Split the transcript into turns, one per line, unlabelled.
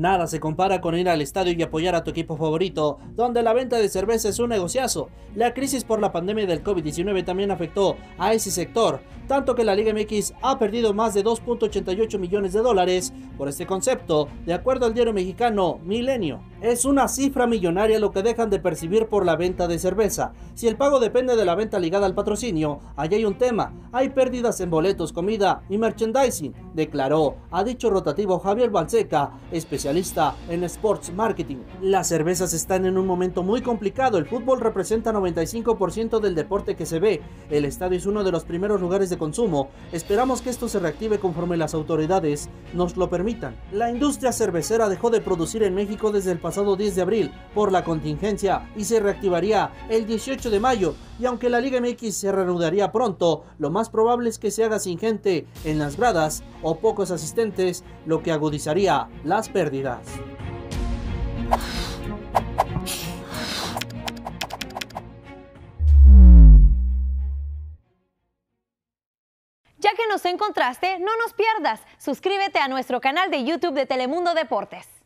Nada se compara con ir al estadio y apoyar a tu equipo favorito, donde la venta de cerveza es un negociazo. La crisis por la pandemia del COVID-19 también afectó a ese sector, tanto que la Liga MX ha perdido más de 2.88 millones de dólares por este concepto, de acuerdo al diario mexicano Milenio. Es una cifra millonaria lo que dejan de percibir por la venta de cerveza. Si el pago depende de la venta ligada al patrocinio, allí hay un tema. Hay pérdidas en boletos, comida y merchandising, declaró a dicho rotativo Javier Balseca, en sports marketing. Las cervezas están en un momento muy complicado. El fútbol representa 95% del deporte que se ve. El estadio es uno de los primeros lugares de consumo. Esperamos que esto se reactive conforme las autoridades nos lo permitan. La industria cervecera dejó de producir en México desde el pasado 10 de abril por la contingencia y se reactivaría el 18 de mayo. Y aunque la Liga MX se reanudaría pronto, lo más probable es que se haga sin gente en las gradas o pocos asistentes, lo que agudizaría las pérdidas.
Ya que nos encontraste, no nos pierdas. Suscríbete a nuestro canal de YouTube de Telemundo Deportes.